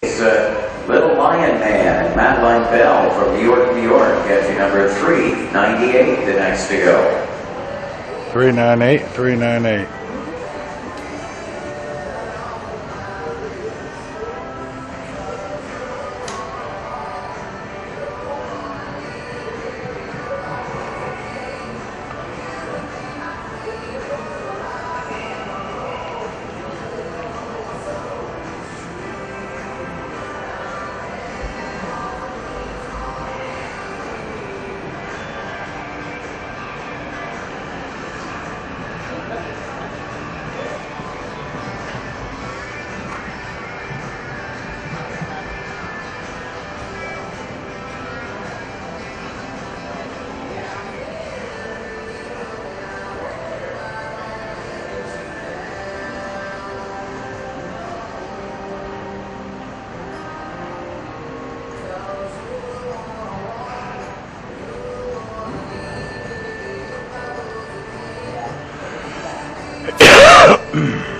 It's uh, Little Lion Man, Madeleine Bell from New York, New York, entry number 398, the next to go. 398, 398. 嗯